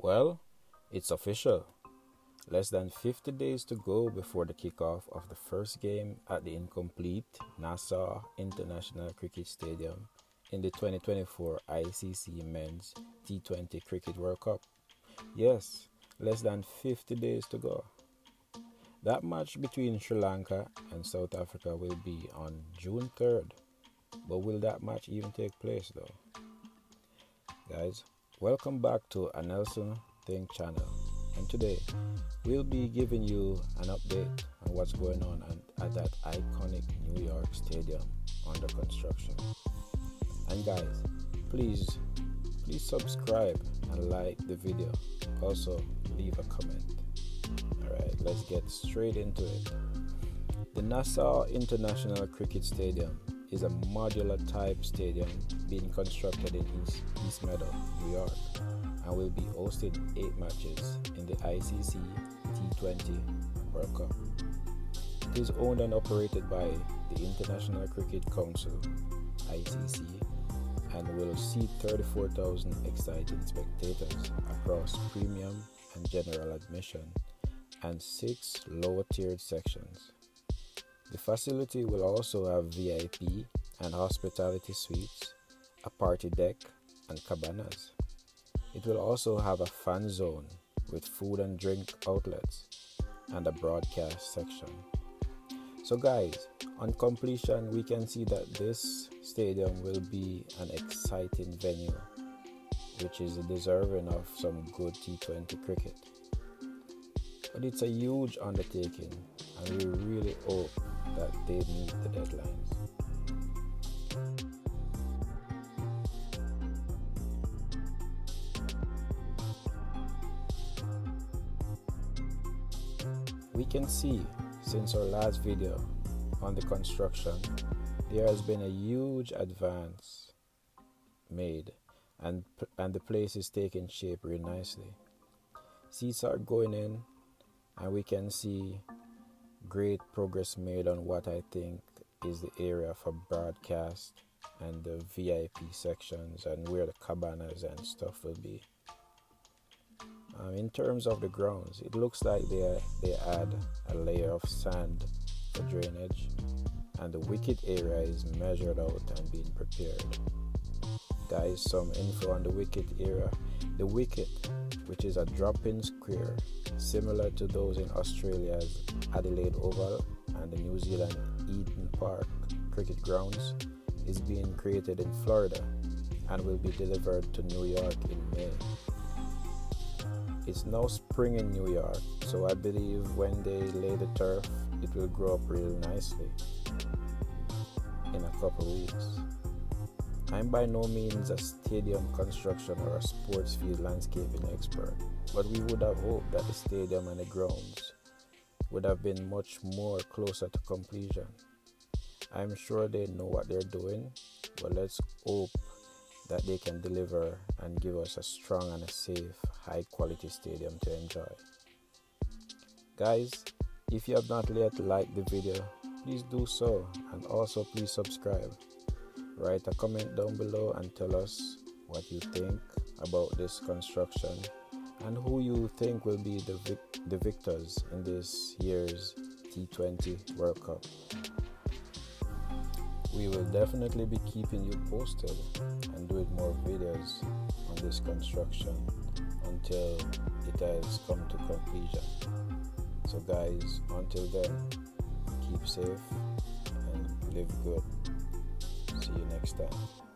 Well, it's official. Less than 50 days to go before the kickoff of the first game at the incomplete Nassau International Cricket Stadium in the 2024 ICC Men's T20 Cricket World Cup. Yes, less than 50 days to go. That match between Sri Lanka and South Africa will be on June 3rd. But will that match even take place though? Guys, welcome back to a Nelson Thing channel. And today we'll be giving you an update on what's going on at that iconic New York Stadium under construction. And guys, please please subscribe and like the video. Also leave a comment. Alright, let's get straight into it. The Nassau International Cricket Stadium is a modular type stadium being constructed in East, Meadow, New York, and will be hosting eight matches in the ICC T20 World Cup. It is owned and operated by the International Cricket Council, ICC, and will seat 34,000 exciting spectators across premium and general admission and six lower tiered sections. The facility will also have VIP and hospitality suites, a party deck, and cabanas. It will also have a fan zone with food and drink outlets and a broadcast section. So, guys, on completion, we can see that this stadium will be an exciting venue, which is deserving of some good T20 cricket. But it's a huge undertaking, and we really hope that they meet the deadlines. We can see since our last video on the construction, there has been a huge advance made and, and the place is taking shape really nicely. Seats are going in and we can see great progress made on what I think is the area for broadcast and the VIP sections and where the cabanas and stuff will be. Um, in terms of the grounds, it looks like they they add a layer of sand for drainage, and the wicket area is measured out and being prepared. Guys, some info on the wicket area. The wicket, which is a drop-in square similar to those in Australia's Adelaide Oval and the New Zealand Eden Park cricket grounds, is being created in Florida and will be delivered to New York in May. It's now spring in New York, so I believe when they lay the turf, it will grow up real nicely in a couple weeks. I'm by no means a stadium construction or a sports field landscaping expert, but we would have hoped that the stadium and the grounds would have been much more closer to completion. I'm sure they know what they're doing, but let's hope that they can deliver and give us a strong and a safe, high quality stadium to enjoy. Guys, if you have not yet liked the video, please do so and also please subscribe. Write a comment down below and tell us what you think about this construction and who you think will be the, vic- the victors in this year's T20 World Cup. We will definitely be keeping you posted and doing more videos on this construction until it has come to completion. So, guys, until then, keep safe and live good. See you next time.